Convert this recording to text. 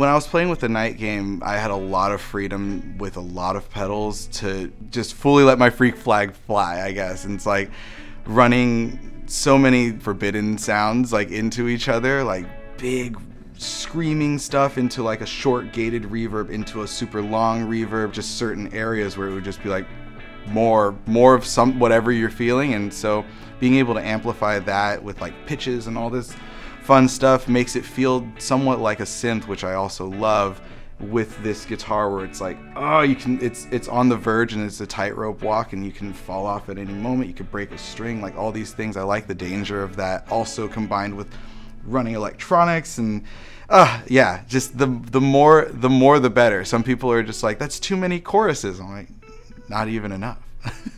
when I was playing with the night game, I had a lot of freedom with a lot of pedals to just fully let my freak flag fly, I guess. And it's like running so many forbidden sounds like into each other, like big screaming stuff into like a short gated reverb into a super long reverb, just certain areas where it would just be like more more of some whatever you're feeling and so being able to amplify that with like pitches and all this fun stuff makes it feel somewhat like a synth which I also love with this guitar where it's like oh you can it's it's on the verge and it's a tightrope walk and you can fall off at any moment. You could break a string like all these things. I like the danger of that also combined with running electronics and uh yeah just the the more the more the better. Some people are just like that's too many choruses. I'm like not even enough